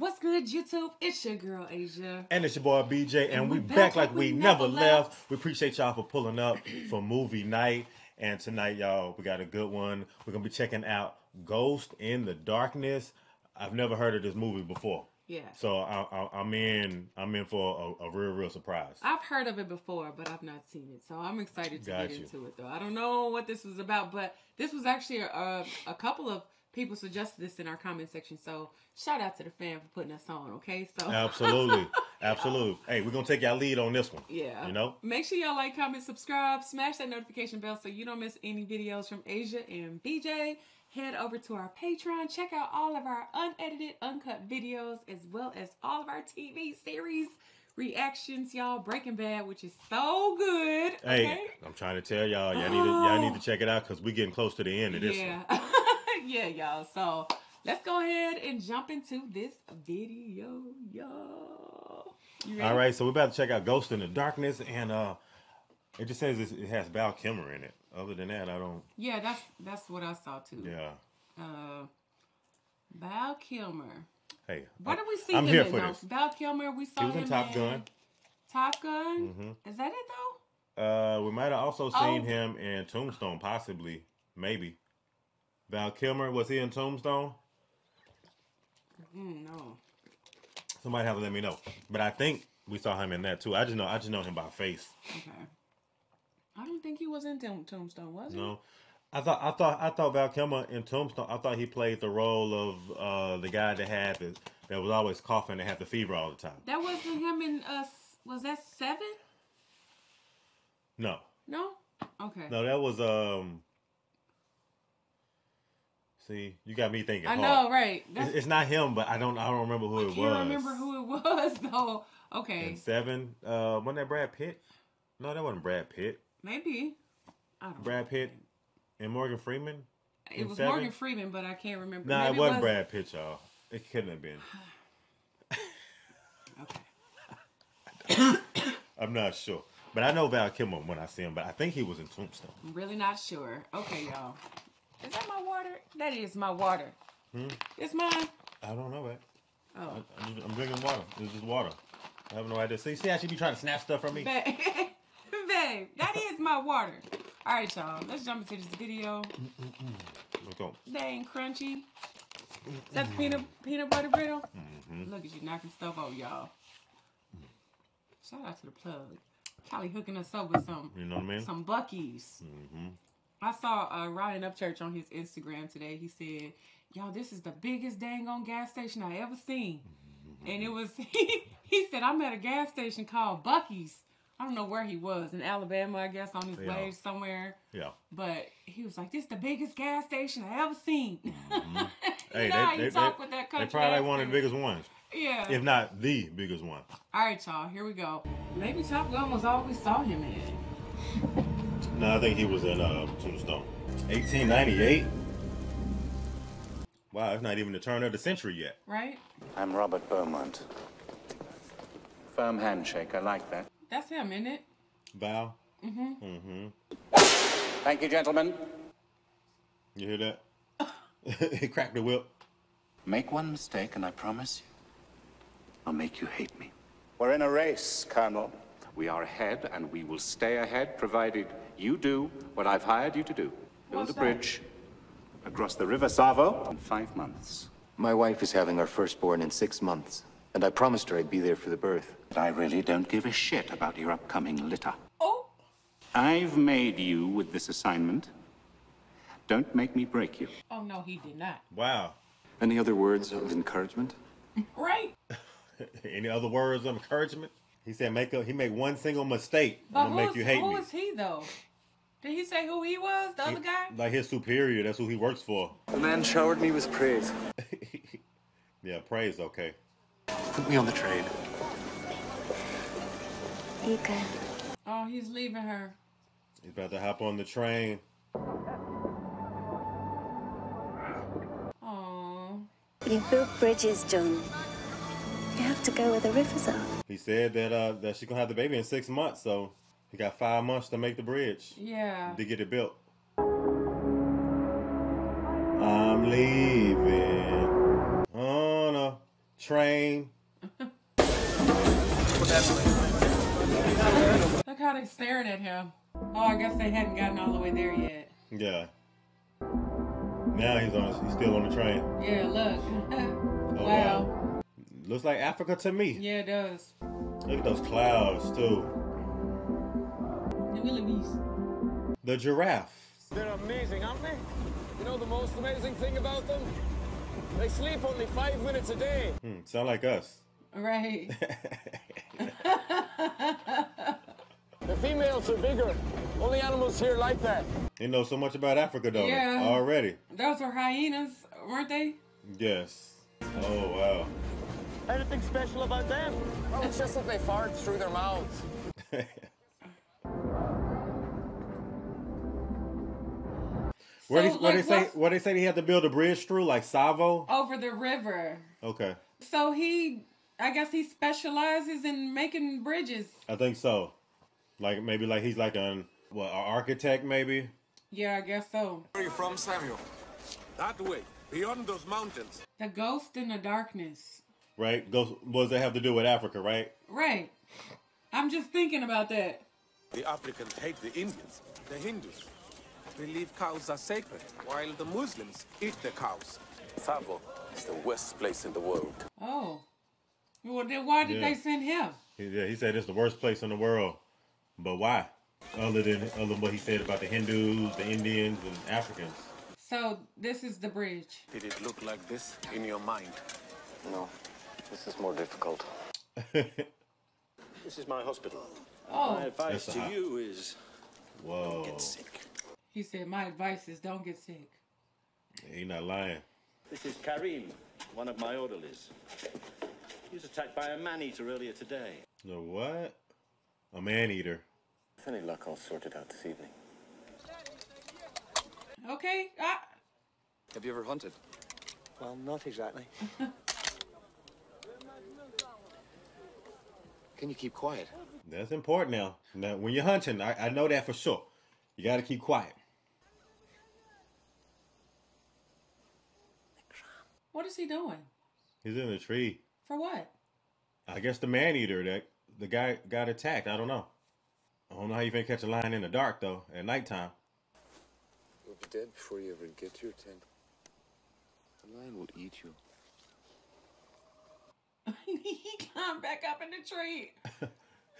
What's good, YouTube? It's your girl Asia. And it's your boy BJ, and, And we we back, like we, never left. left. We appreciate y'all for pulling up for movie night. And tonight, y'all, we got a good one. We're gonna be checking out Ghost in the Darkness. I've never heard of this movie before, Yeah. so I, I, I'm in. I'm in for a, a real, real surprise. I've heard of it before, but I've not seen it. So I'm excited to Got get you. into it, though. I don't know what this was about, but this was actually a, a couple of people suggested this in our comment section. So shout out to the fan for putting us on, okay? So Absolutely, absolutely. Hey, we're gonna take y'all lead on this one. Yeah. You know. Make sure y'all like, comment, subscribe, smash that notification bell so you don't miss any videos from Asia and BJ. Head over to our Patreon. Check out all of our unedited, uncut videos, as well as all of our TV series reactions, y'all. Breaking Bad, which is so good. Hey, Okay. I'm trying to tell y'all, y'all need to, y'all need to oh. check it out because we're getting close to the end of this. yeah. Yeah, y'all. So let's go ahead and jump into this video, y'all. All right, so we're about to check out Ghost in the Darkness, and uh, it just says it has Val Kilmer in it. Other than that, I don't. Yeah, that's that's what I saw too. Yeah. uh Val Kilmer. Hey, What did we see I'm him here in? for though? this. Val Kilmer. We saw He was him in Top Gun. Top Gun. Mhm. Is that it though? Uh, we might have also seen Oh. him in Tombstone, possibly, maybe. Val Kilmer was he in Tombstone? Mm, no. Somebody have to let me know. But I think we saw him in that too. I just know I just know him by face. Okay. I don't think he was in Tomb- Tombstone, was he? No, I thought I thought I thought Val Kilmer in Tombstone. I thought he played the role of uh the guy that had the that was always coughing and had the fever all the time. That wasn't him in uh was that seven? No, No? Okay. no, that was um. See, you got me thinking. I hard. know, right. It's, it's not him, but I don't I don't remember who I it was. I can't remember who it was though. Okay. And seven, uh, wasn't that Brad Pitt? No, that wasn't Brad Pitt. Maybe. I don't Brad Pitt and Morgan Freeman. It was Seven? Morgan Freeman, but I can't remember. Nah, it wasn't was- Brad Pitt, y'all. It couldn't have been. Okay. I'm not sure, but I know Val Kilmer when I see him. But I think he was in Tombstone. I'm really not sure. Okay, y'all. Is that my water? That is my water. Hmm? It's mine. I don't know, man. Oh. I, I'm, I'm drinking water. This is water. I have no idea. See, see how she be trying to snap stuff from me. Babe, babe, that is my water. All right, y'all. Let's jump into this video. Let's go. They ain't crunchy. Is that peanut peanut butter brittle? Mm-hmm. Look at you knocking stuff over, y'all. Shout out to the plug. Callie hooking us up with some You know what I mean? some Buc-ee's. Mm-hmm. I saw uh, Ryan Upchurch on his Instagram today. He said, "Y'all, this is the biggest dang on gas station I ever seen." And it was he, he said, "I'm at a gas station called Buc-ee's. I don't know where he was in Alabama, I guess, on his Yeah. way somewhere. Yeah. But he was like, "This is the biggest gas station I ever seen." you Hey, know they, they, talk with that they probably one of the biggest ones, Yeah. if not the biggest one. All right, y'all. Here we go. Maybe Top Gun was all we saw him in. No, I think he was in uh, Tombstone. 1898. Wow, it's not even the turn of the century yet. Right? I'm Robert Beaumont. Firm handshake, I like that. That's him, isn't it? Val, Thank you, gentlemen. you hear that? he cracked the whip. Make one mistake, and I promise you, I'll make you hate me. We're in a race, Colonel. We are ahead, and we will stay ahead, provided you do what I've hired you to do. Build What's a that? bridge across the River Tsavo in five months. My wife is having our firstborn in six months, and I promised her I'd be there for the birth. But I really don't give a shit about your upcoming litter. Oh, I've made you with this assignment. Don't make me break you. oh no, he did not. Wow. Any other words of encouragement? Right? Any other words of encouragement? He said, "Make a, he made one single mistake, But I'm gonna make who's- you hate who me." is he though? Did he say who he was? The other guy? Like his superior, that's who he works for. The man showered me with praise. Yeah, praise. Okay. Put me on the train. You go. Oh, he's leaving her. He's about to hop on the train. Oh, You build bridges, John. You have to go where the rivers are. He said that uh that she's gonna have the baby in six months, so he got five months to make the bridge yeah. to get it built. I'm leaving on a train. Look how they're staring at him. Oh, I guess they hadn't gotten all the way there yet. Yeah. Now he's on. He's still on the train. Yeah, look. Oh, wow. Looks like Africa to me. Yeah, it does. Look at those clouds too. The wildebeest. The giraffe. They're amazing, aren't they? You know the most amazing thing about them? They sleep only five minutes a day. Hmm, sound like us. Right. The females are bigger. Only animals here like that. You know so much about Africa though. Yeah. Already. Those are hyenas, weren't they? Yes. Oh wow. Anything special about them? Oh, it's just that they fart through their mouths. Where So, they, like, they say What where they say he had to build a bridge through like Tsavo? Over the river. Okay. So he, I guess he specializes in making bridges. I think so. Like maybe like he's like an what an architect maybe. Yeah, I guess so. Where are you from, Samuel? That way, beyond those mountains. The ghost in the darkness. Right? Goes what does that have to do with Africa, right? Right. I'm just thinking about that. The Africans hate the Indians, the Hindus. They believe cows are sacred, while the Muslims eat the cows. Tsavo is the worst place in the world. Oh. Well, then why did Yeah. they send him? Yeah, he said it's the worst place in the world. But why? Other than other than what he said about the Hindus, the Indians, and Africans. So this is the bridge. Did it look like this in your mind? No, this is more difficult. This is my hospital. Oh. My advice to hot- you is Whoa. get sick. He said, my advice is don't get sick. He not lying. This is Karim, one of my orderlies. He was attacked by a man-eater earlier today. The what? A man eater. If any luck, I'll sort it out this evening. Okay. Ah. Have you ever hunted? Well, not exactly. Can you keep quiet? That's important now. Now, when you're hunting, I, I know that for sure. You got to keep quiet. What is he doing? He's in the tree. For what? I guess the man eater that the guy got attacked. I don't know. I don't know how you can catch a lion in the dark though at nighttime. You'll be dead before you ever get to your tent. The lion will eat you. he climbed back up in the tree.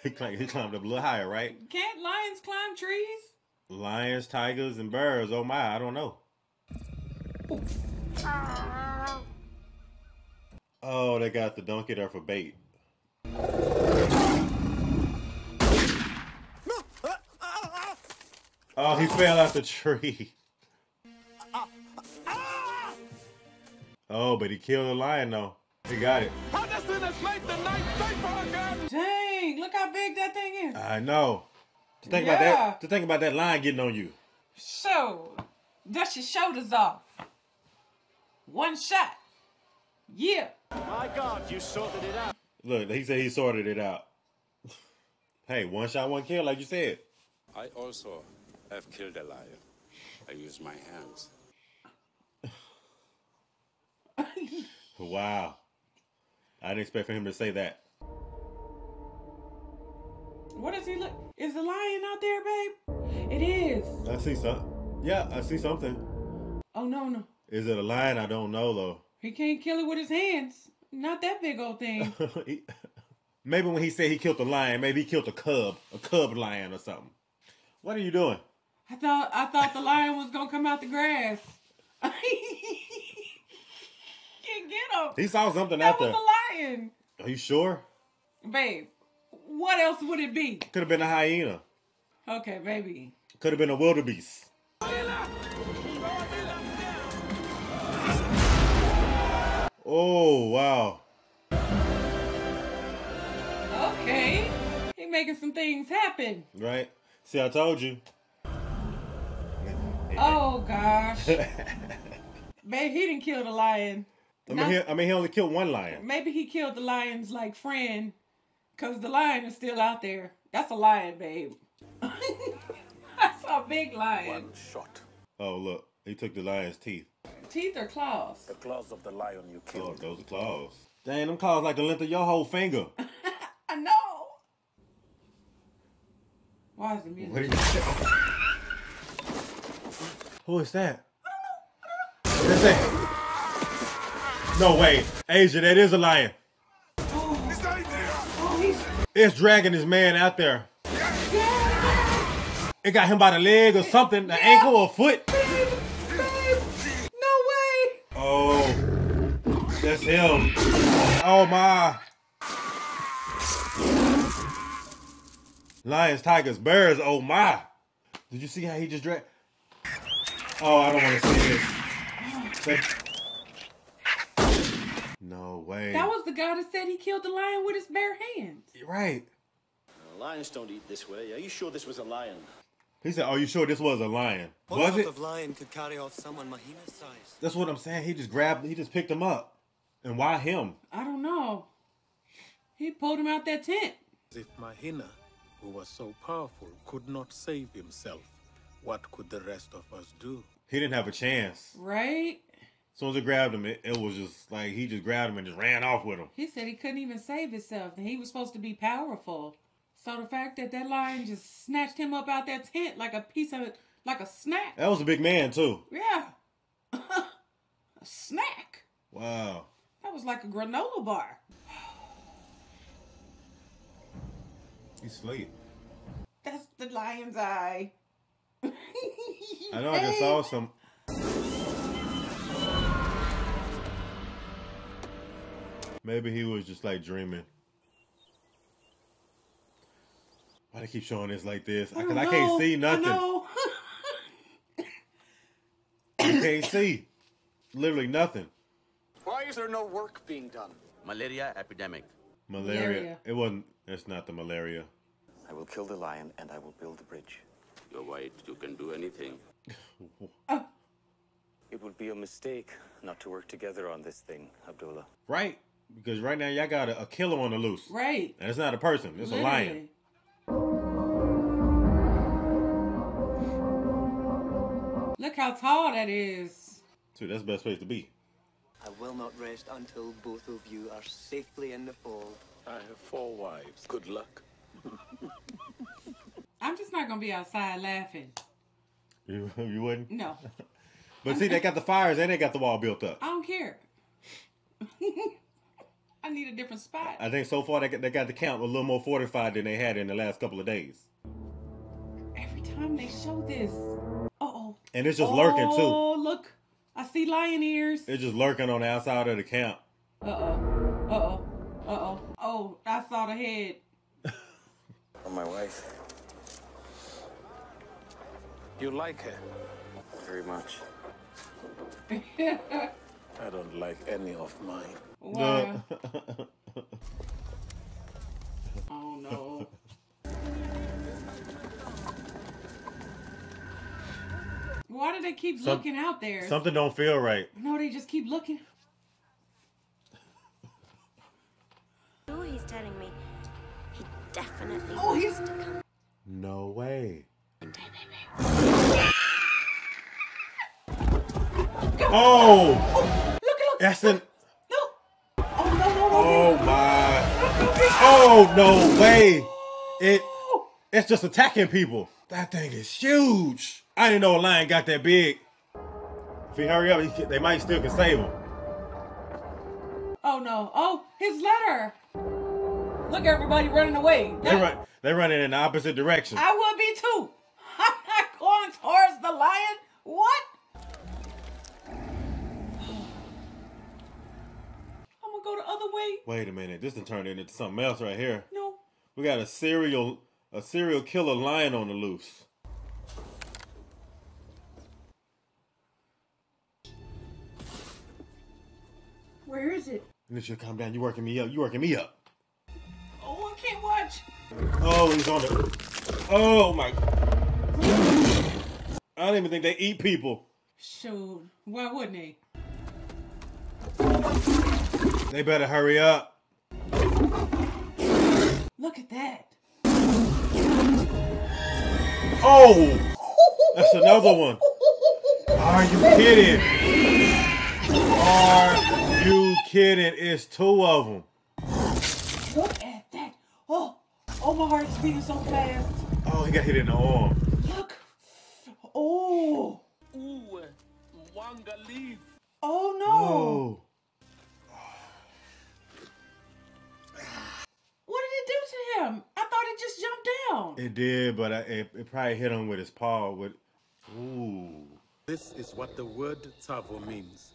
He climbed, he climbed up a little higher, right? Can't lions climb trees? Lions, tigers, and bears. Oh my, I don't know. Oh, they got the donkey there for bait. Oh, he fell out the tree. Oh, but he killed a lion though. He got it. Henderson has made the night safer again! Dang, look how big that thing is. I know. To think about that. To think about that lion getting on you. So, dust your shoulders off. One shot. Yeah. My God, you sorted it out. Look, he said he sorted it out. hey, one shot, one kill, like you said. I also have killed a lion. I use my hands. Wow. I didn't expect for him to say that. What does he look? Is the lion out there, babe? It is. I see something. Yeah, I see something. Oh no, no. Is it a lion? I don't know though. He can't kill it with his hands. Not that big old thing. He- maybe when he said he killed a lion, maybe he killed a cub, a cub lion or something. What are you doing? I thought I thought the lion was gonna come out the grass. Can't get him. He saw something That out was there. a lion. Are you sure? Babe, what else would it be? Could have been a hyena. Okay, baby. Could have been a wildebeest. Wow. Okay. He making some things happen. Right? See, I told you. Oh gosh. Babe, he didn't kill the lion. I mean, he, I mean, he only killed one lion. Maybe he killed the lion's like friend, cause the lion is still out there. That's a lion, babe. That's a big lion. One shot. Oh look, he took the lion's teeth. Teeth or claws? The claws of the lion you Oh, killed. those are claws. Dang, them claws like the length of your whole finger. I know. Why is the music? What did you? Who is that? What's that? No way. Asia, that is a lion. Oh, he's It's dragging this man out there. It got him by the leg or something, the ankle or foot. no way. Oh, that's him. Oh my. Lions, tigers, bears. Oh my. Did you see how he just dragged? Oh, I don't want to see this. That- No way. That was the guy that said he killed the lion with his bare hands. right. Uh, lions don't eat this way. Are you sure this was a lion? He said, "Are you sure this was a lion? What was it?" of lion could carry off someone Mahina's size? That's what I'm saying. He just grabbed. He just picked him up. And why him? I don't know. He pulled him out that tent. If Mahina, who was so powerful, could not save himself, what could the rest of us do? He didn't have a chance. Right? As soon as it grabbed him, it, it was just like he just grabbed him and just ran off with him. He said he couldn't even save himself. And he was supposed to be powerful. So the fact that that lion just snatched him up out that tent like a piece of it like a snack. That was a big man too. Yeah. a snack. Wow. That was like a granola bar. He's asleep. That's the lion's eye. I know. I just saw some. Maybe he was just like dreaming. Why they keep showing this like this? I Because don't I, can't see nothing. know. I can't see. Literally nothing. Why is there no work being done? Malaria epidemic. Malaria. Malaria. It wasn't. It's not the malaria. I will kill the lion and I will build the bridge. You're white. You can do anything. Oh. It would be a mistake not to work together on this thing, Abdullah. Right? Because right now y'all got a, a killer on the loose. right. And it's not a person. It's a lion. Look how tall that is. Dude, that's the best place to be. I will not rest until both of you are safely in the fold. I have four wives. Good luck. I'm just not gonna be outside laughing. You, you wouldn't? No, But see, they got the fires and they got the wall built up. I don't care. I need a different spot. I think so far they got, they got the camp a little more fortified than they had in the last couple of days. Every time they show this, uh oh. And it's just lurking too. Oh look, I see lion ears. It's just lurking on the outside of the camp. Uh oh. Uh oh. Uh oh. Oh, I saw the head. Or my wife. You like her? Very much. I don't like any of mine. Wow. oh no. Why do they keep Some- looking out there? Something don't feel right. No, they just keep looking. Oh, he's telling me he definitely Oh, wants he's- to come. No way. Oh! Look, look. That's an. No. Oh no, no, no. Oh my. Oh no way. It. It's just attacking people. That thing is huge. I didn't know a lion got that big. If he hurry up, he they might still can save him. Oh no. Oh, his letter. Look, everybody running away. They run. They running in the opposite direction. I would be too. I'm not going towards the lion. What? I'm gonna go the other way. Wait a minute. This done turned into something else right here. No. We got a serial a serial killer lion on the loose. Where is it? Should calm down. You're working me up. You're working me up. Oh, I can't watch. Oh, he's on the. Oh my. I don't even think they eat people. Shoot. Why wouldn't they? They better hurry up. Look at that. Oh, that's another one. Are you kidding? Are you kidding. It's two of them. Look at that. Oh, oh, my heart's beating so fast. Oh, he got hit in the arm. Look. Oh. Ooh, Wanga leave. Oh no. No. What did it do to him? I thought it just jumped down. It did, but I, it, it probably hit him with his paw. With ooh. This is what the word Tsavo means.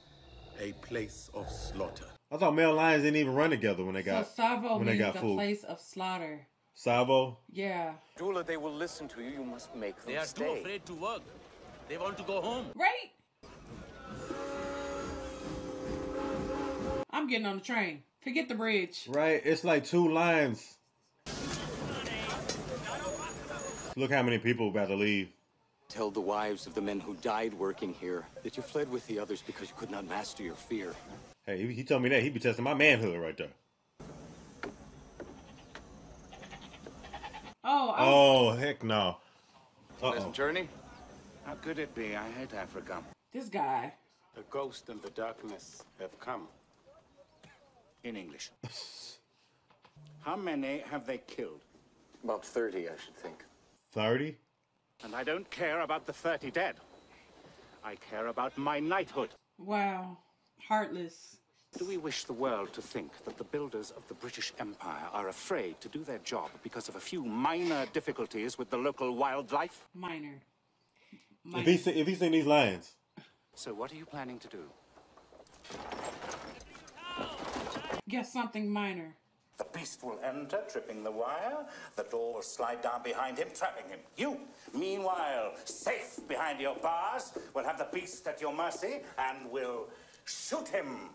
A place of slaughter. I thought male lions didn't even run together when they So got Tsavo when they means got a food. place of slaughter. Tsavo. Yeah. Dula, they will listen to you. You must make them They are stay. too afraid to work. They want to go home. Right? I'm getting on the train. Forget the bridge. Right? It's like two lions. Look how many people about to leave. Tell the wives of the men who died working here that you fled with the others because you could not master your fear. Hey, he, he told me that. He'd be testing my manhood right there. Oh, I Oh, heck no. Uh-oh. Pleasant journey. How could it be? I hate Africa. this guy. The ghost and the darkness have come. In English. How many have they killed? About 30, I should think. 30? And I don't care about the 30 dead. I care about my knighthood. Wow. Heartless. Do we wish the world to think that the builders of the British Empire are afraid to do their job because of a few minor difficulties with the local wildlife? Minor. If he, see- if he seen these lions, So what are you planning to do? Guess something minor. The beast will enter, tripping the wire. The door will slide down behind him, trapping him. You, meanwhile, safe behind your bars, will have the beast at your mercy and will shoot him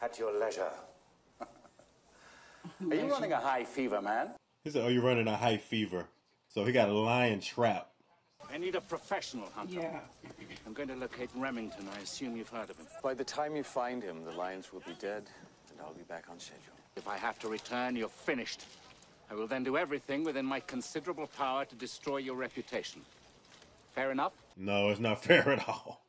at your leisure. Are you running a high fever, man? he said, "Oh, you're running a high fever." So he got a lion trap. I need a professional hunter. Yeah. I'm going to locate Remington. I assume you've heard of him. By the time you find him, the lions will be dead, and I'll be back on schedule. If I have to return, you're finished. I will then do everything within my considerable power to destroy your reputation. Fair enough? No, it's not fair at all.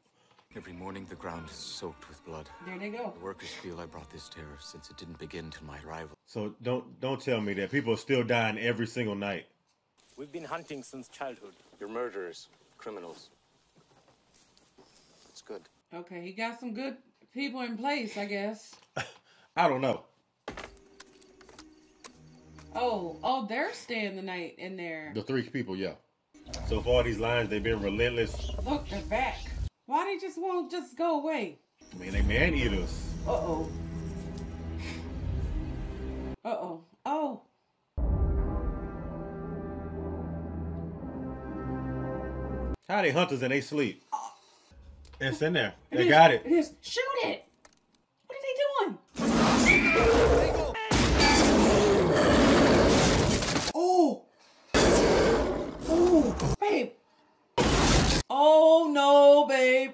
Every morning the ground is soaked with blood. There they go. The workers feel I brought this terror since it didn't begin till my arrival. So don't don't tell me that people are still dying every single night. We've been hunting since childhood. You're murderers, criminals. It's good. Okay, he got some good people in place, I guess. I don't know. Oh, oh, they're staying the night in there. The three people, yeah. So far, these lions they've been relentless. Look, they're back. Why they just won't just go away? I mean, they man eaters. Uh oh. Uh oh. Oh. How they hunters and they sleep? It's in there. It They is- got it. It is. Shoot it. What are they doing? Babe. Oh no, babe.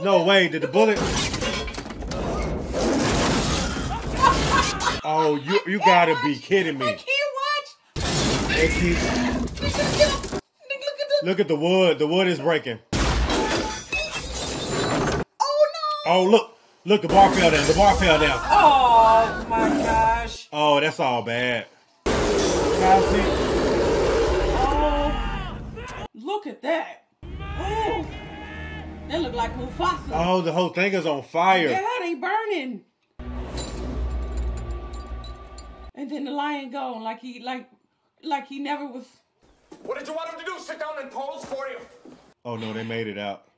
No way. Did the bullet? Oh, you you gotta be kidding me. Can't watch. They keep- Look at the wood. The wood is breaking. Oh no. Oh look, look. The bar fell down. The bar fell down. Oh my gosh. Oh, that's all bad. Y'all? Oh. Look at that. Oh. They look like Mufasa. Oh, the whole thing is on fire. Yeah, they burning. And then the lion gone like he like like he never was. What did you want him to do? Sit down and pose for you? Oh no, they made it out,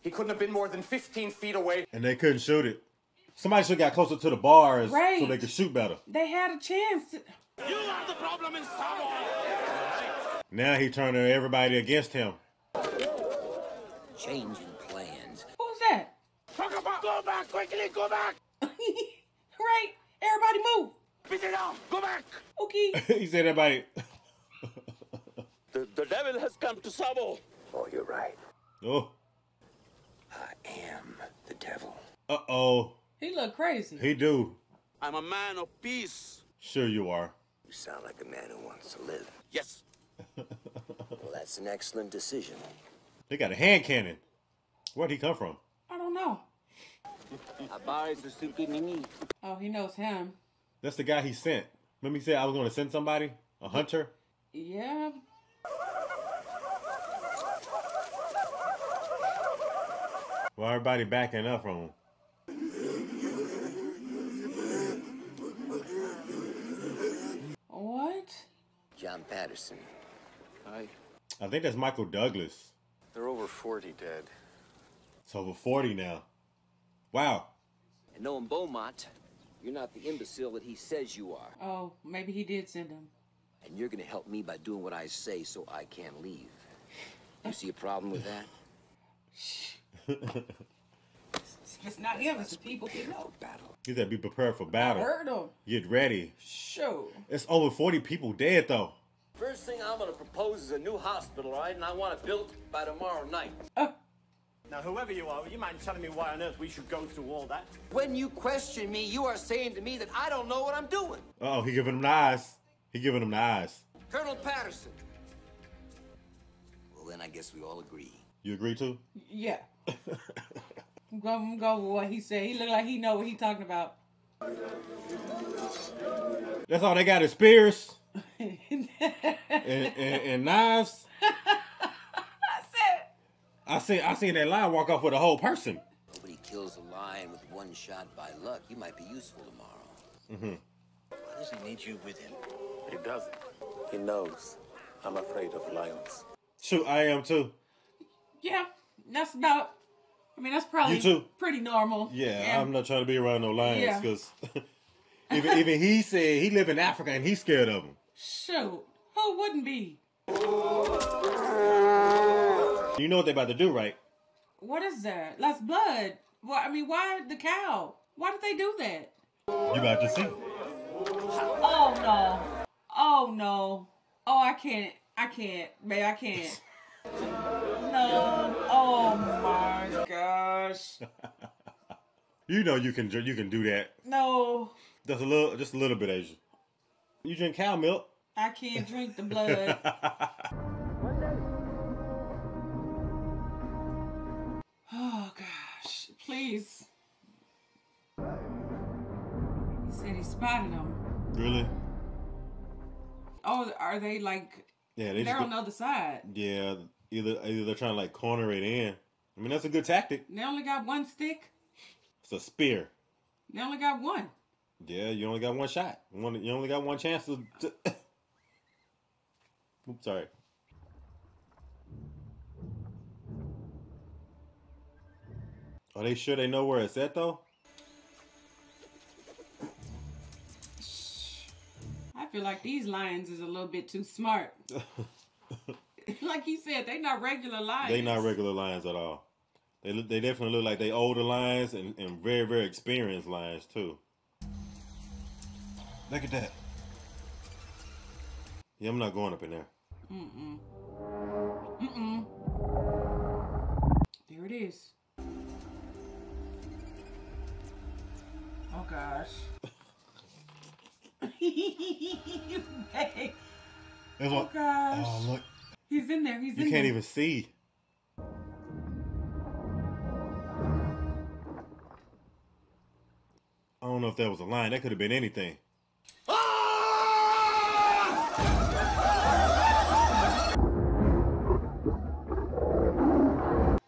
He couldn't have been more than 15 feet away. and they couldn't shoot it. Somebody should have got closer to the bars Right. so they could shoot better. They had a chance. To, You are the problem in Tsavo. Now he turning everybody against him. Changing plans. who's that? Talk about Go back quickly. Go back. right. Everybody move. Beat it down. Go back. Okay. he said everybody. The, the devil has come to Tsavo. Oh, you're right. Oh, I am the devil. uh oh, He look crazy. he do. I'm a man of peace. Sure you are. You sound like a man who wants to live. Yes. Well, that's an excellent decision. They got a hand cannon. Where'd he come from? I don't know. Oh, he knows him. That's the guy he sent. Remember he said I was going to send somebody? A hunter? Yeah. Well, everybody backing up from him. John Patterson. Hi. I think that's Michael Douglas. They're over 40 dead. It's over 40 now. Wow. And knowing Beaumont, you're not the imbecile that he says you are. Oh, maybe he did send him. And you're gonna help me by doing what I say so I can't leave. You see a problem with that? It's not him, it's the people he know. Battle. He said be prepared for battle. I heard him. Get ready. Sure. It's over 40 people dead though. First thing I'm gonna propose is a new hospital, right? And I want it built by tomorrow night. Uh. Now, whoever you are, would you mind telling me why on earth we should go through all that? When you question me, you are saying to me that I don't know what I'm doing. Oh, he giving them the eyes. He giving them the eyes. Colonel Patterson. Well, then I guess we all agree. You agree too? Yeah. I'm going to go with what he said. He look like he know what he talking about. That's all they got is spears and, and, and knives. I see. I seen that lion walk off with a whole person. Nobody kills a lion with one shot by luck. You might be useful tomorrow. Mm-hmm. Why does he need you with him? He doesn't. He knows. I'm afraid of lions. Shoot, I am too. Yeah, that's about. I mean, that's probably You too? pretty normal. Yeah, I'm not trying to be around no lions Yeah. because even even he said he live in Africa and he's scared of them. Shoot, who wouldn't be? You know what they're about to do, right? What is that? That's blood. Well, I mean, why the cow? Why did they do that? You about to see. Oh no! Oh no! Oh, I can't! I can't, man! I can't! No! Oh gosh! You know you can you can do that. No! Just a little, just a little bit, Asian. You drink cow milk. I can't drink the blood. Oh gosh! Please. He said he spotted them. Really? Oh, are they like? Yeah, they They're just on the other side. Yeah, either either they're trying to like corner it in. I mean, that's a good tactic. They only got one stick. It's a spear. They only got one. Yeah, you only got one shot. One, you only got one chance to. to Oops, sorry. Are they sure they know where it's at though? I feel like these lions is a little bit too smart. like you said, they not regular lions. They not regular lions at all. They look, they definitely look like they older lions and, and very very experienced lions too. Look at that. Yeah, I'm not going up in there. Mm-mm. Mm-mm. There it is. Oh gosh. Oh gosh. Oh look, He's in there. He's you in there. You can't even see. Don't know if that was a line. That could have been anything.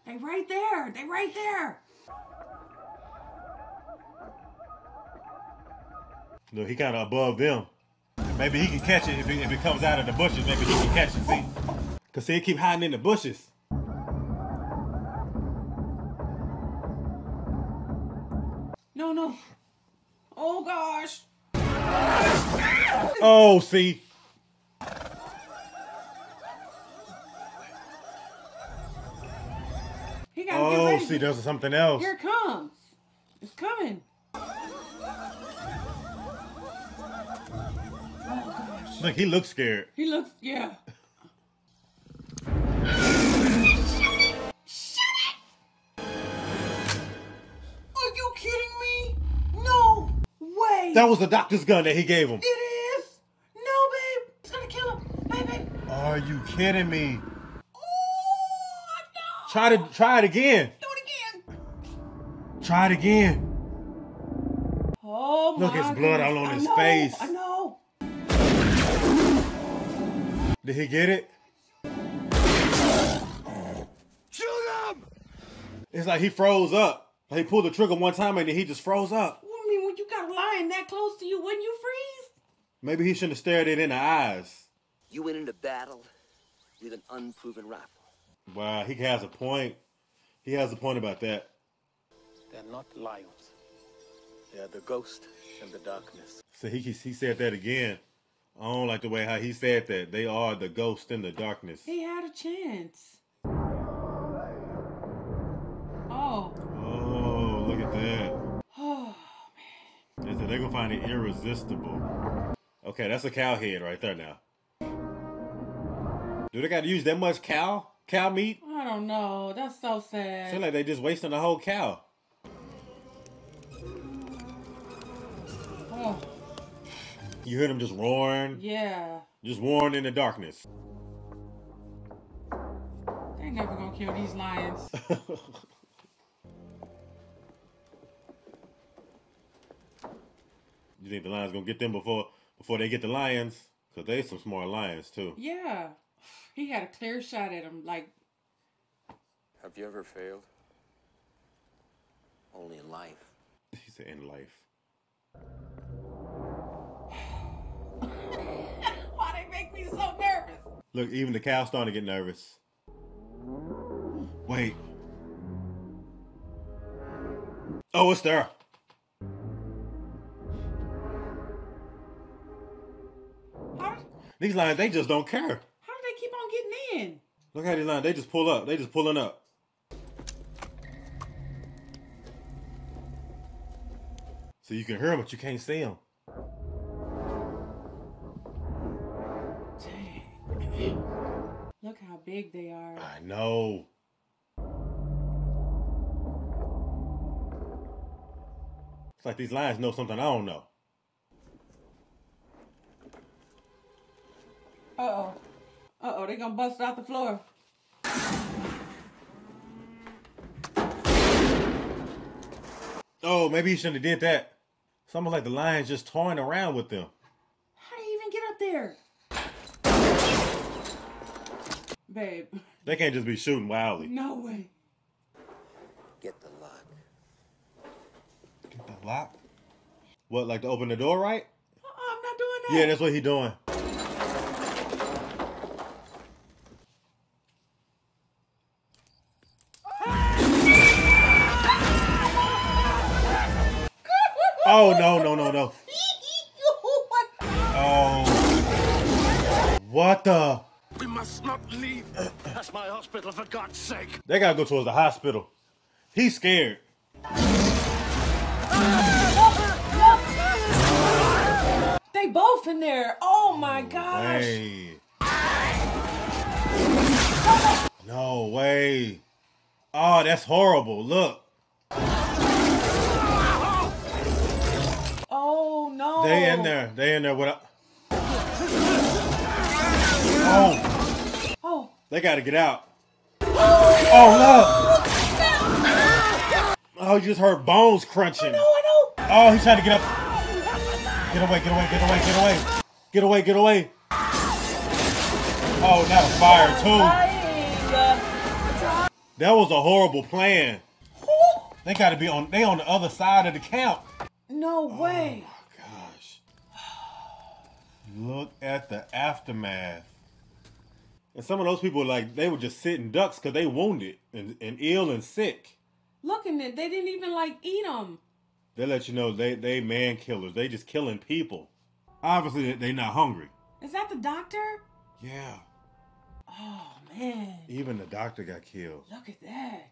They right there. They right there. Look, he kind of above them. Maybe he can catch it if it, if it comes out of the bushes. Maybe he can catch it. See, cause see, he keep hiding in the bushes. Oh, see, He gotta get oh, see, there's something else. Here it comes. It's coming. Look, he looks scared. He looks, yeah. Are you kidding me? No way. That was the doctor's gun that he gave him. It is. No, babe. It's gonna kill him. Baby. Are you kidding me? Oh, try to try it again. Do it again. Try it again. Oh Look, it's blood goodness. all on I his know, face. I know. Did he get it? Shoot him! It's like he froze up. Like he pulled the trigger one time and then he just froze up. I mean, when you got a lion that close to you, wouldn't you freeze? Maybe he shouldn't have stared it in the eyes. You went into battle with an unproven rifle. Wow, he has a point. He has a point about that. They're not lions. They are the ghost and the darkness. So he he said that again. I don't like the way how he said that. They are the ghost in the darkness. He had a chance. Oh. Oh, look at that. Oh. They said they're gonna find it irresistible. Okay, that's a cow head right there now. Do they gotta use that much cow? Cow meat? I don't know. That's so sad. Seems like they just wasting the whole cow. Oh, You hear them just roaring, yeah. just roaring in the darkness. They never gonna kill these lions. You think the lions gonna get them before before they get the lions? Cause they some smart lions too. yeah. He had a clear shot at him. Like, Have you ever failed? Only in life. He said in life. why they make me so nervous? Look, even the cow starting to get nervous. Wait. Oh, it's there. How, These lions, they just don't care. how do they keep Look how these lions, they just pull up. They just pulling up. So you can hear them, but you can't see them. Dang. Look how big they are. I know. It's like these lions know something I don't know. Uh oh. Uh oh, they gonna bust out the floor. Oh, maybe he shouldn't have did that. It's almost like the lions just toying around with them. How do you even get up there? Babe, They can't just be shooting wildly. no way. Get the lock. Get the lock. What, like to open the door, right? Uh-uh, I'm not doing that. Yeah, that's what he doing. What the? We must not leave. That's my hospital, for God's sake. They gotta go towards the hospital. He's scared. They both in there. Oh my gosh. Way. No way. Oh, that's horrible. Look. Oh no. They in there. They in there What? a. Oh. oh. Oh. They gotta get out. Oh look. Oh, you just heard bones crunching. I know, I know. Oh, he's trying to get up. Get away, get away, get away, get away. Get away, get away. Oh, not a fire too. That was a horrible plan. They gotta be on they on the other side of the camp. No oh, way. Gosh. Look at the aftermath. And some of those people, like, they were just sitting ducks because they wounded and, and ill and sick. Looking at they didn't even like eat them. They let you know they they man killers. They just killing people. Obviously, they- they not hungry. Is that the doctor? Yeah. Oh man. Even the doctor got killed. Look at that.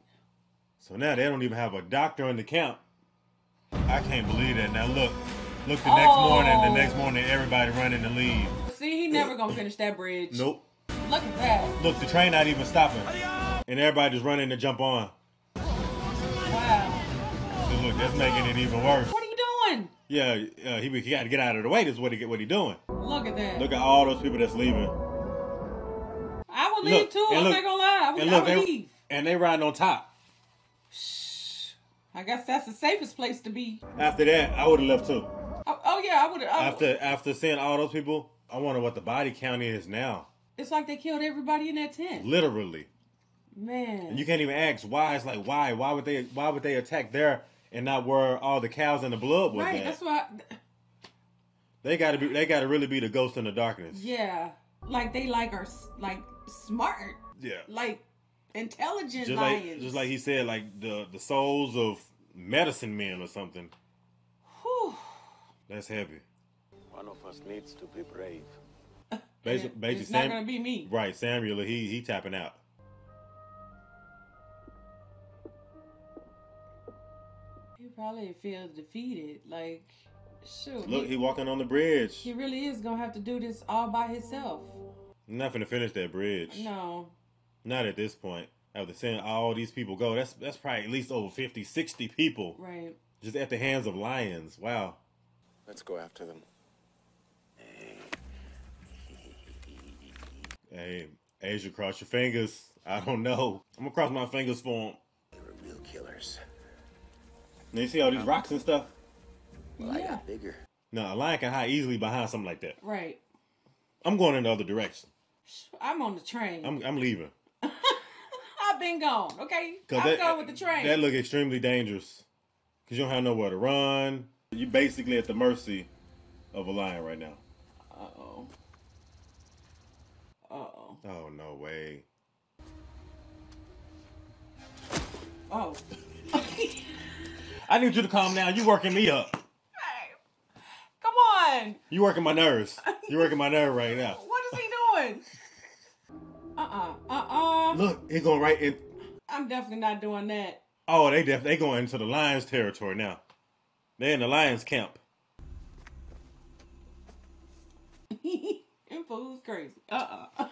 So now they don't even have a doctor in the camp. I can't believe that. Now look, look the Oh. next morning. The next morning, everybody running to leave. See, he never gonna finish that bridge. Nope. Look at that. Look, the train not even stopping, and everybody just running to jump on. Wow. So look, that's making it even worse. What are you doing? Yeah, uh, he, he got to get out of the way. This is what he get what he doing. Look at that. Look at all those people that's leaving. I would leave Look, too. and I'm look- not gonna lie. I would, and I would they, leave. and they riding on top. Shh. I guess that's the safest place to be. After that, I would have left too. Oh, oh yeah, I would have. After after seeing all those people, I wonder what the body count is now. It's like they killed everybody in that tent. Literally. Man. And you can't even ask why. It's like why? Why would they? Why would they attack there and not where all the cows and the blood was right. at? That's why. They gotta be. They gotta really be the ghost in the darkness. Yeah, like they like are like smart, Yeah. like intelligent Just lions. like just like he said, like the the souls of medicine men or something. Whew. That's heavy. One of us needs to be brave. Basically, And basically it's not gonna be me. Right, Samuel. He he tapping out. He probably feels defeated. Like, shoot. Look, he walking on the bridge. he really is gonna have to do this all by himself. Nothing to finish that bridge. No. Not at this point. After seeing all these people go, that's that's probably at least over 50, 60 people. Right. Just at the hands of lions. Wow. Let's go after them. Hey, Asia, cross your fingers. I don't know. I'm gonna cross my fingers for him. Real killers. Now you see all these rocks and stuff? Well, I got bigger. No, a lion can hide easily behind something like that. Right. I'm going in the other direction. I'm on the train. I'm I'm leaving. I've been gone. Okay. I'm that, going with the train. That look extremely dangerous. Cause you don't have nowhere to run. You're basically at the mercy of a lion right now. Uh oh. Uh oh. No way. Oh. I need you to calm down. You working me up. Hey, Come on. You working my nerves. You working my nerve right now. What is he doing? Uh uh. Uh uh. Look, it going right in. I'm definitely not doing that. Oh, they def- they going into the lions territory now. They in the lions camp. Fools crazy. Uh uh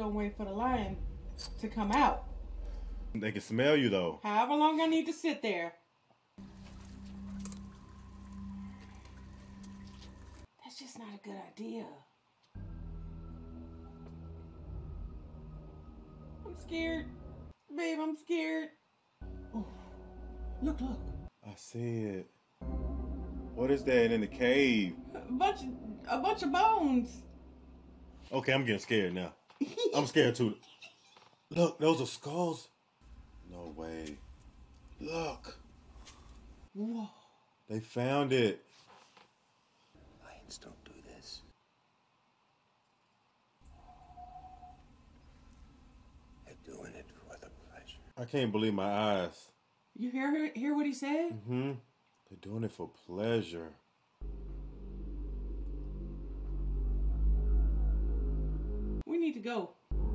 Gonna wait for the lion to come out. They can smell you though. However long I need to sit there. That's just not a good idea. I'm scared. Babe, I'm scared. Oh, look, look. I see it. What is that in the cave? A bunch a bunch of bones. Okay, I'm getting scared now. I'm scared too. Look, those are skulls. No way. Look, Whoa. they found it. Lions don't do this. They're doing it for the pleasure. I can't believe my eyes. You hear hear what he said? Mm-hmm. They're doing it for pleasure. Need to go.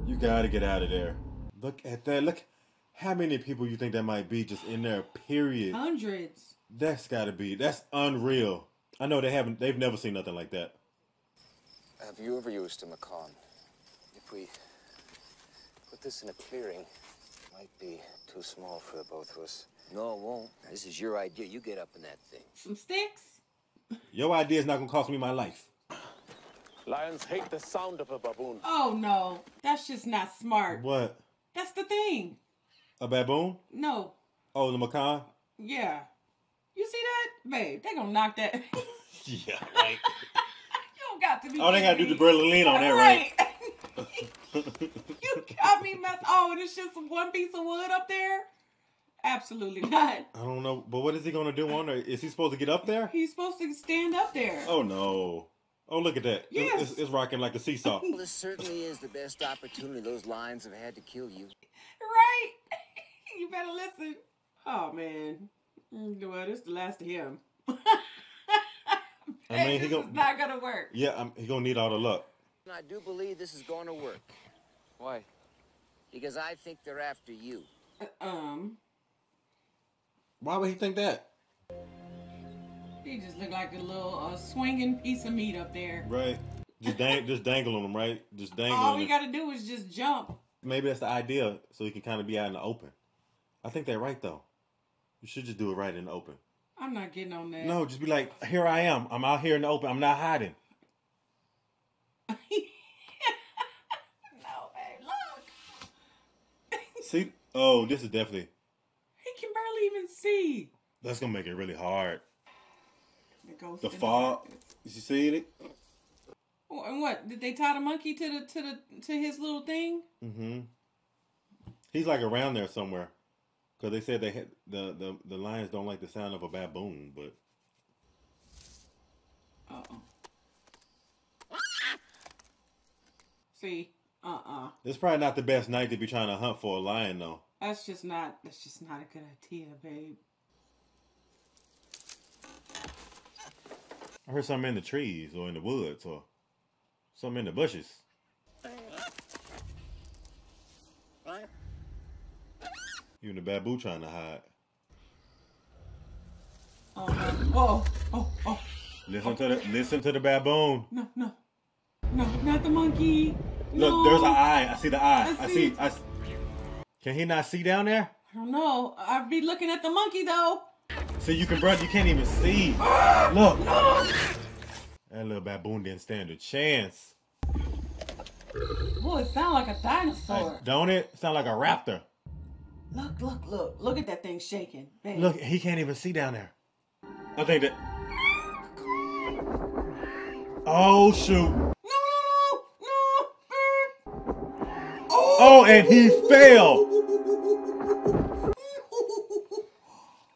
You gotta get out of there. Look at that. Look how many people you think that might be just in there, period. Hundreds. That's gotta be. That's unreal. I know they haven't they've never seen nothing like that. Have you ever used a machan? If we put this in a clearing, it might be too small for the both of us. No, it won't. This is your idea. You get up in that thing. Some sticks? Your idea is not gonna cost me my life. Lions hate the sound of a baboon. Oh no. That's just not smart. What? That's the thing. A baboon? No. Oh, the macaw? Yeah. You see that? Babe, they gonna knock that. Yeah, right. don't got to be oh, they gotta do the me. Berlin on that, right? you got me messed. Oh, and it's just one piece of wood up there? Absolutely not. I don't know, but what is he gonna do on there? Is he supposed to get up there? He's supposed to stand up there. Oh no. Oh look at that. Yes. It's, it's rocking like a seesaw. Well, this certainly is the best opportunity those lions have had to kill you. Right? you better listen. Oh man. Mm, Well, this is the last of him. I mean, he this gonna not gonna work. yeah, I'm, he gonna need all the luck. I do believe this is going to work. Why? Because I think they're after you. Um, Why would he think that? He just looked like a little uh, swinging piece of meat up there. Right. Just dang, just dangling him, right? Just dangling. All we gotta do is just jump. Maybe that's the idea, so he can kind of be out in the open. I think they're right though. You should just do it right in the open. I'm not getting on that. No, just be like, here I am. I'm out here in the open. I'm not hiding. No, babe. Look. See? Oh, this is definitely. He can barely even see. That's gonna make it really hard. The ghost. The fog. darkness. You see it? Oh, and what did they tie the monkey to the to the to his little thing? Mm-hmm. He's like around there somewhere. Cause they said they had the, the the lions don't like the sound of a baboon, but Uh oh. See, uh uh it's probably not the best night to be trying to hunt for a lion though. That's just not. That's just not a good idea, babe. I heard something in the trees or in the woods or something in the bushes. Even the baboon trying to hide. Oh! Whoa! Oh oh! oh. Listen oh, to the listen to the baboon. No no no! Not the monkey. Look, no. there's an eye. I see the eye. I I see- see. Can he not see down there? I don't know. I'd be looking at the monkey though. See, you can, bro. You can't even see. Look. That little baboon didn't stand a chance. Oh, it sounds like a dinosaur. Don't it? Sound like a raptor. Look, look, look! Look at that thing shaking, babe. Look, he can't even see down there. I think that. Oh shoot! No, no, no. No. Oh, and he fell.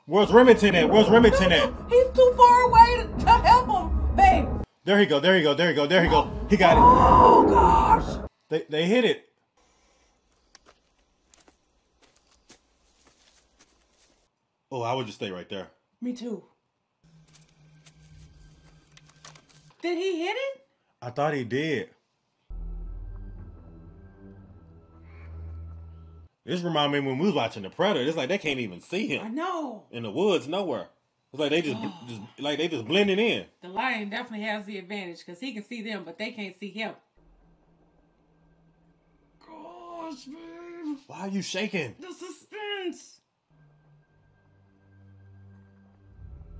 Where's Remington at? Where's Remington at? He's too far away to, to help him, babe. There he go. There he go. There he go. There he go. He got it. Oh gosh! They they hit it. Oh, I would just stay right there. Me too. Did he hit it? I thought he did. This remind me when we was watching the Predator. It's like they can't even see him. I know. in the woods nowhere. It's like they just, just like they just blending in. The lion definitely has the advantage because he can see them, but they can't see him. Gosh, babe. Why are you shaking? The suspense.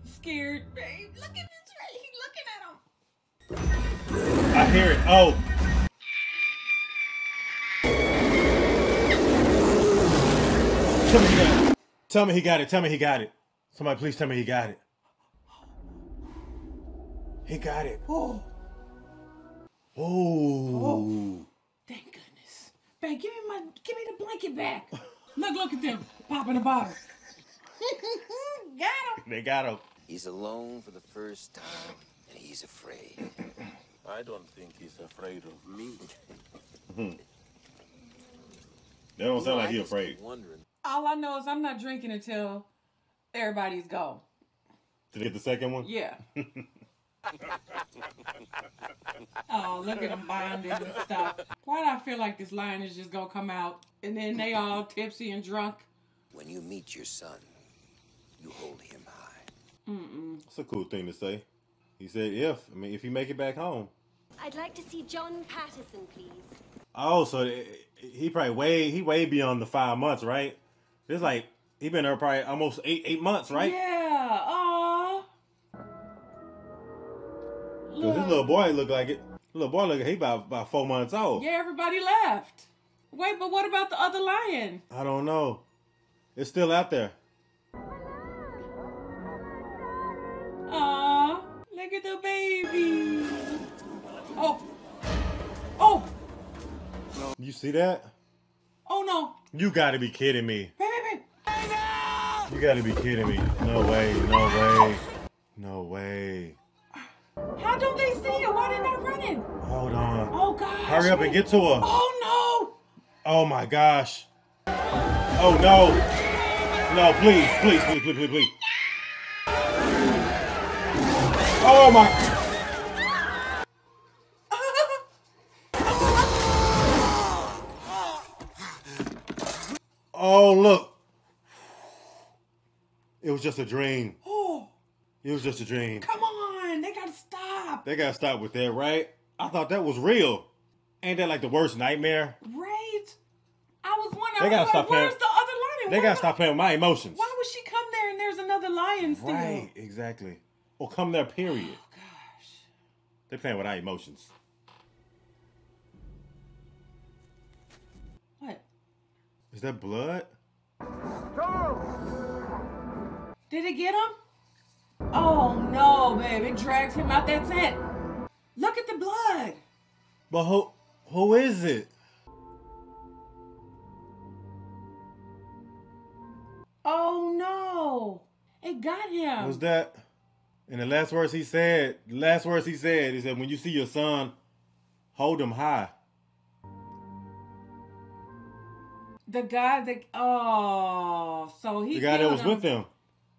Scared, babe. Look at this. He's looking at him. I hear it. Oh. Tell me he got it. Tell me he got it. Tell me he got it. Somebody please tell me he got it. He got it. Oh, Oh. thank goodness. Babe, give me my, give me the blanket back. Look, look at them popping the bottle. Got him. They got him. He's alone for the first time, and he's afraid. I don't think he's afraid of me. That don't sound You know, like I he afraid. Wondering. All I know is I'm not drinking until everybody's gone. Did he get the second one? Yeah. oh, look at them bonding and stuff. Why do I feel like this line is just gonna come out and then they all tipsy and drunk? When you meet your son, you hold him high. Mm-mm. That's a cool thing to say. He said if. I mean, if you make it back home. I'd like to see John Patterson, please. Oh, so he probably way he way beyond the five months, right? It's like he been there probably almost eight eight months, right? Yeah. Aw. Because this little boy look like it. Little boy look he about about four months old. Yeah, everybody left. Wait, but what about the other lion? I don't know. It's still out there. Aw, look at the baby. Oh. Oh. You see that? Oh no. You got to be kidding me. You got to be kidding me. No way. No way. No way. How don't they see it? Why they not running? Hold on. Oh gosh. Hurry up and get to her. Oh no. Oh my gosh. Oh no. No, please, please, please, please, please, please. Oh my. Oh look. It was just a dream. Oh, It was just a dream. come on. They gotta stop. They gotta stop with that, right? I thought that was real. Ain't that like the worst nightmare? Right? I was wondering. They gotta was stop like, where's the other lion? They Why gotta would- stop playing with my emotions. Why would she come there and there's another lion still? Right, exactly. Or come there, period. Oh, Gosh. They playing with our emotions. What? Is that blood? Did it get him? Oh no, babe. It drags him out that tent. Look at the blood. But who who is it? Oh no. It got him. Was that? And the last words he said, the last words he said is that when you see your son, hold him high. The guy that oh, so he The guy that was him. with him,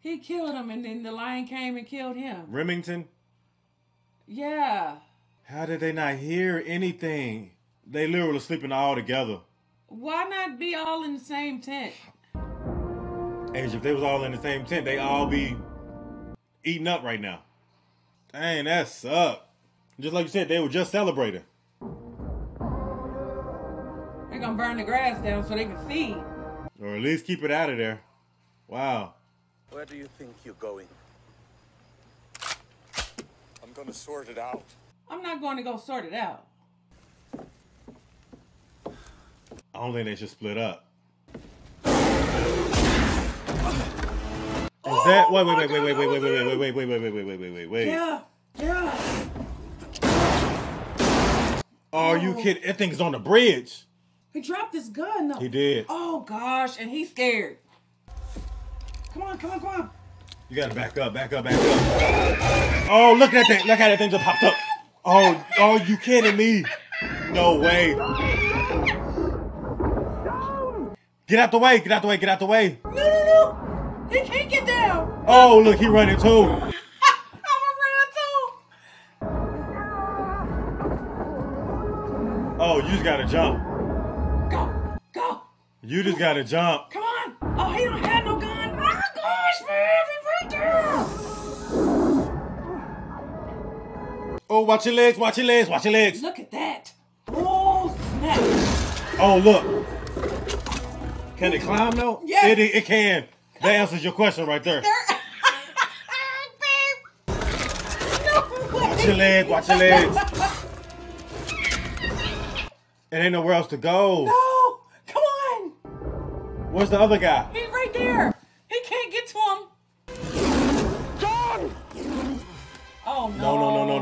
He killed him, and then the lion came and killed him. Remington. Yeah. How did they not hear anything? They literally sleeping all together. Why not be all in the same tent? Age, if they was all in the same tent, they all be eating up right now. Dang, that sucked. Just like you said, they were just celebrating. They're gonna burn the grass down so they can see. Or at least keep it out of there. Wow. Where do you think you're going? I'm gonna sort it out. I'm not going to go sort it out. I don't think they should split up. Is that wait wait wait wait wait wait wait wait wait wait wait wait wait wait wait wait wait wait wait. Yeah, yeah. Are you kidding? That thing's on the bridge. He dropped his gun though. He did. Oh gosh, and he's scared. Come on, come on, come on. You gotta back up, back up, back up. Oh, look at that thing. Look how that thing just popped up. Oh, oh, you kidding me? No way. Get out the way, get out the way, get out the way. No, no, no. He can't get down. Oh, look, he running too. I'm gonna Oh, you just gotta jump. Go, go. You just gotta jump. Come on. Oh, he don't have Oh, watch your legs, watch your legs, watch your legs. Look at that. Oh snap. Oh, look. Can it climb though? Yes. It, it, can. That answers your question right there. Watch your leg, watch your legs. It ain't nowhere else to go. No, come on. Where's the other guy? He's right there.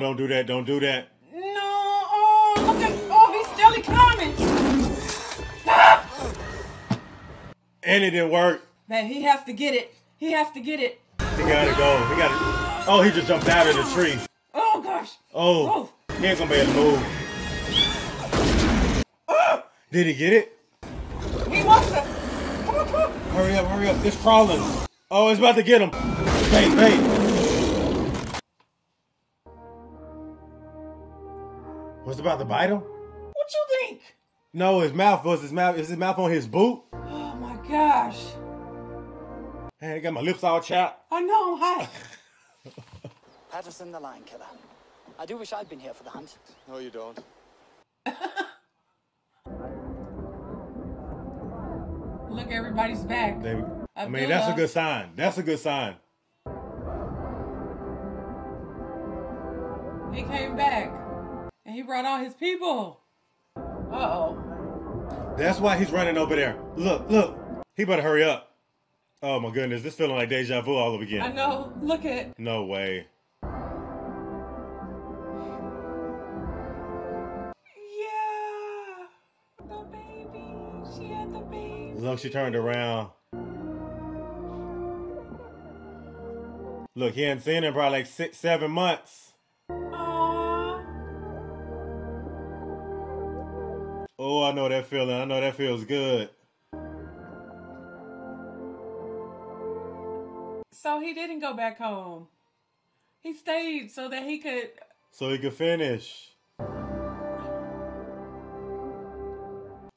Don't do that. Don't do that. No. Oh, look at. Oh, he's still climbing. And it didn't work. Man, he has to get it. He has to get it. He gotta go. He gotta. Oh, he just jumped out of the tree. Oh gosh. Oh, oh. he ain't gonna be able to move. Oh. Did he get it? He wants to. Come on, come on. Hurry up, hurry up. It's crawling. Oh, it's about to get him. Bait, bait. Was it about to bite him? What you think? No, his mouth was his mouth. Is his mouth on his boot? Oh my gosh. Hey, I got my lips all chapped. I know I'm hot. Patterson the lion killer. I do wish I'd been here for the hunt. No, you don't. Look, everybody's back. They, I mean, Abdullah. that's a good sign. That's a good sign. He came back. And he brought all his people. Uh-oh. That's why he's running over there. Look, look. He better hurry up. Oh my goodness, this feeling like deja vu all over again. I know. Look at. No way. Yeah. The baby. She had the baby. Look, she turned around. Look, he hadn't seen her in probably like six, seven months. Oh, I know that feeling. I know that feels good. So he didn't go back home. He stayed so that he could. So he could finish.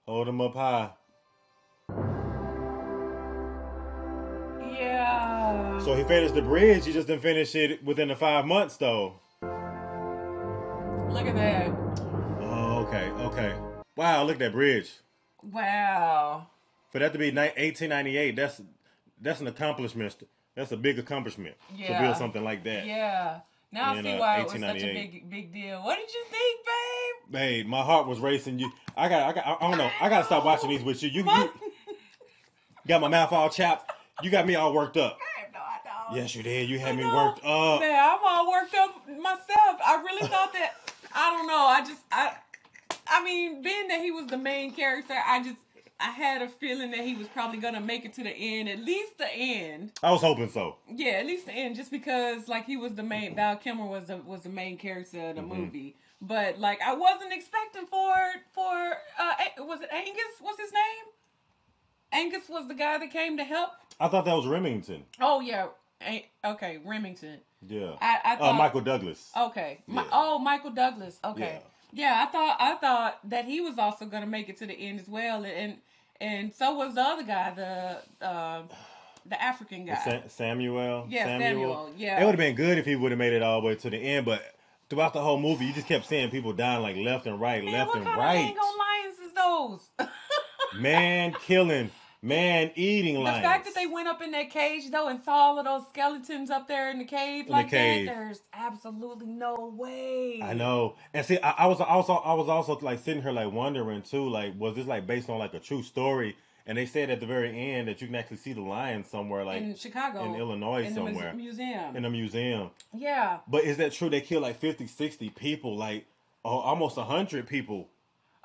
Hold him up high. Yeah. So he finished the bridge. He just didn't finish it within the five months, though. Look at that. Oh, okay, okay. Wow, look at that bridge. Wow. For that to be 1898, that's that's an accomplishment. That's a big accomplishment to build something like that. Yeah. Now I In, see uh, why it was such a big big deal. What did you think, babe? Babe, my heart was racing. You, I got, I got, I don't know. I gotta stop watching these with you. You, you got my mouth all chapped. You got me all worked up. Yes, you did. You had me worked up. Man, I'm all worked up myself. I really thought that. I don't know. I just I. I mean, being that he was the main character, I just I had a feeling that he was probably gonna make it to the end, at least the end. I was hoping so. Yeah, at least the end, just because like he was the main. Val Kilmer was the was the main character of the Mhm. movie, but like I wasn't expecting for for uh was it Angus? What's his name? Angus was the guy that came to help. I thought that was Remington. Oh yeah, okay, Remington. Yeah. I, I uh, Michael Douglas. Okay. My, Oh, Michael Douglas. Okay. Yeah. I thought I thought that he was also gonna make it to the end as well, and and so was the other guy, the uh, the African guy. Sa- Samuel. Yeah, Samuel, yeah. It would have been good if he would have made it all the way to the end, but throughout the whole movie, you just kept seeing people dying like left and right, Man, left what and kind right. of dang on lions is those? Man killing, man eating The lions. fact that they went up in that cage though and saw all of those skeletons up there in the cave the like cave. that, there's absolutely no way. I know, and see, I, I was also, I was also like sitting here like wondering too, like was this like based on like a true story? And they said at the very end that you can actually see the lions somewhere, like in Chicago, in Illinois in the somewhere, museum. in a museum. yeah. But is that true? They killed like 50, 60 people, like oh, almost hundred people.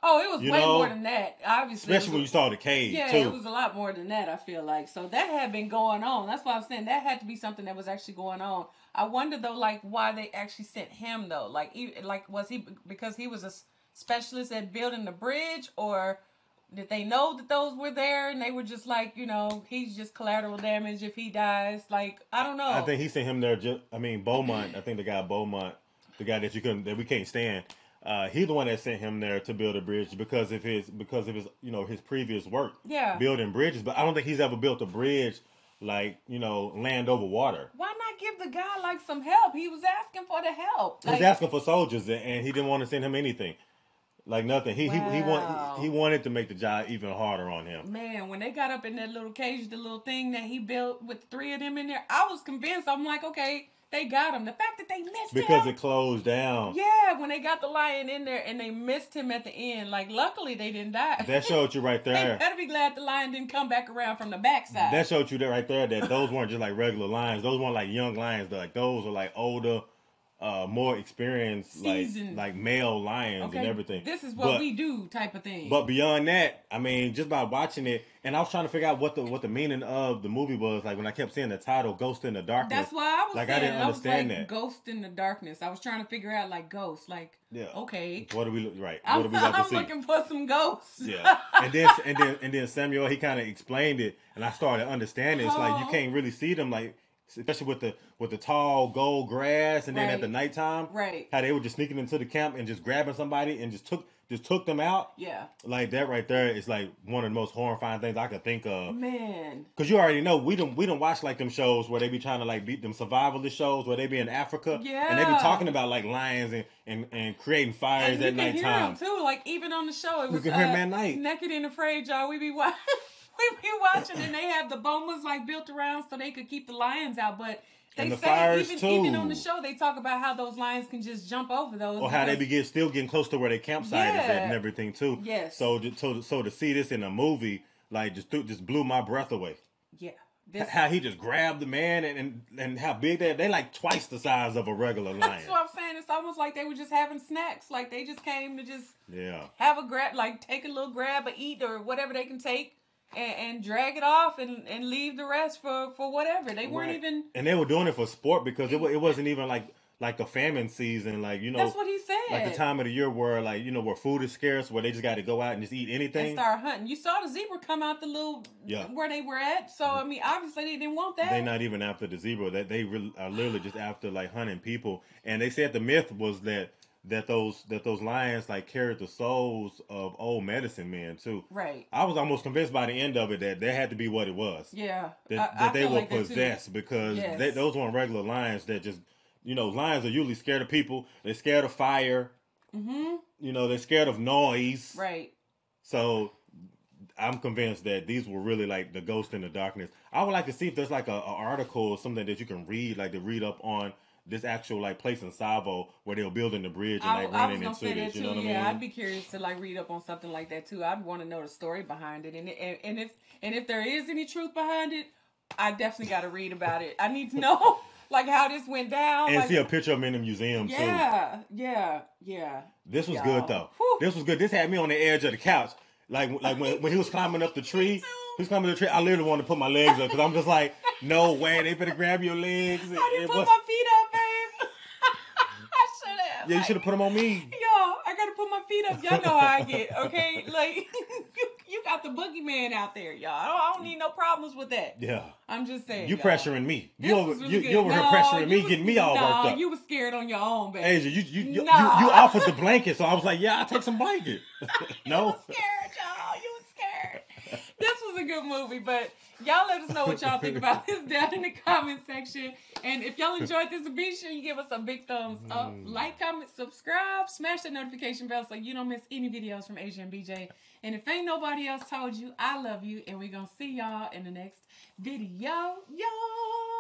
Oh, it was You way know, more than that. Obviously, Especially was when you saw the cave Yeah, too. it was a lot more than that. I feel like so that had been going on. That's why I'm saying that had to be something that was actually going on. I wonder though, like why they actually sent him though. Like, even, like was he because he was a specialist at building the bridge, or did they know that those were there and they were just like, you know, he's just collateral damage if he dies? Like, I don't know. I think he sent him there. Just, I mean, Beaumont. I think the guy Beaumont, the guy that you couldn't, that we can't stand. Uh, he's the one that sent him there to build a bridge because of his, because of his, you know, his previous work. Yeah. Building bridges, but I don't think he's ever built a bridge like you know land over water. why not give the guy like some help? He was asking for the help. He was asking for soldiers, and- he didn't want to send him anything, like nothing. He he he, Wow. want, he wanted to make the job even harder on him. Man, when they got up in that little cage, the little thing that he built with three of them in there, I was convinced. I'm like, okay, they got him. The fact that they missed him Because him. it closed down. yeah, when they got the lion in there and they missed him at the end, like luckily they didn't die. That showed you right they there. better be glad the lion didn't come back around from the backside. That showed you that right there that those weren't just like regular lions. Those weren't like young lions. Like those were like older, uh, more experienced, like Seasoned. like male lions okay, and everything. This is what But- we do, type of thing. But beyond that, I mean, just by watching it, and I was trying to figure out what the what the meaning of the movie was. Like when I kept seeing the title "Ghost in the Darkness." That's why I was like saying I didn't I was understand like that. ghost in the darkness. I was trying to figure out like ghosts, like Yeah. okay. What do we look right? I'm, What we I'm see? looking for some ghosts. Yeah, and then and then and then Samuel he kind of explained it, and I started understanding. It's like you Oh. can't really see them, like especially with the with the tall gold grass, and then at Right. the nighttime, Right. How they were just sneaking into the camp and just grabbing somebody and just took just took them out. Yeah. Like that right there is like one of the most horrifying things I could think of. Man. Cause you already know we don't we don't watch like them shows where they be trying to like beat them survivalist shows where they be in Africa Yeah, and they be talking about like lions and and, and creating fires and at nighttime. too. Like even on the show, it We was can hear uh, at night. Naked and afraid, y'all. We be watching. we be watching, and they have the bomas like built around so they could keep the lions out. But they the say even even on the show they talk about how those lions can just jump over those. or how they begin still getting close to where their campsite is at and everything too. Yes. So to, so so to see this in a movie like just threw- just blew my breath away. Yeah. This, How he just grabbed the man and and, and how big they they like twice the size of a regular lion. that's what I'm saying. It's almost like they were just having snacks. Like they just came to just yeah. have a grab, like take a little grab or eat or whatever they can take, and, and drag it off and, and leave the rest for for whatever. They weren't Right. even. And they were doing it for sport because it it wasn't even like like a famine season like you know That's what he said. like the time of the year where like you know where food is scarce where they just got to go out and just eat and anything. start hunting. You saw the zebra come out the little Yeah. where they were at. So I mean, obviously they didn't want that. They're not even after the zebra. That they really are literally just after like hunting people. And they said the myth was that that those that those lions like carried the souls of old medicine men too. Right. I was almost convinced by the end of it that that had to be what it was. Yeah. That, I- that I they were like possessed because Yes. they, those weren't regular lions that just you know lions are usually scared of people. They're scared of fire. Mm-hmm. You know they're scared of noise. Right. So I'm convinced that these were really like the ghost in the darkness. I would like to see if there's like a, a article or something that you can read, like to read up on this actual like place in Tsavo where they were building the bridge and like I running gonna into say that this. too. You know what yeah, I mean? I'd be curious to like read up on something like that too. I'd want to know the story behind it, and and, and if and if there is any truth behind it, I definitely got to read about it. I need to know like how this went down. and like, see a picture of him in the museum too. yeah, yeah, yeah. This was Y'all. good though. This was good. This had me on the edge of the couch. Like like when, when he was climbing up the tree, he was climbing the tree. I literally wanted to put my legs up because I'm just like, no way, they better grab your legs. I It didn't put was- my feet up, yeah, you should have put them on me. Yo, I gotta put my feet up. Y'all know how I get, okay? Like, you, you got the boogeyman out there, y'all. I don't, I don't need no problems with that. Yeah. I'm just saying. You pressuring me. This You over, really you, you over here pressuring me, was- getting me all nah, worked up. you were scared on your own, baby. Asia, you you, you, Nah. you you offered the blanket, so I was like, yeah, I'll take some blanket. no. scared, y'all. You was scared. This was a good movie, but y'all let us know what y'all think about this down in the comment section. And if y'all enjoyed this, be sure you give us a big thumbs up, mm. like, comment, subscribe, smash that notification bell so you don't miss any videos from Asia and BJ. And if ain't nobody else told you, I love you, and we gonna see y'all in the next video. Y'all.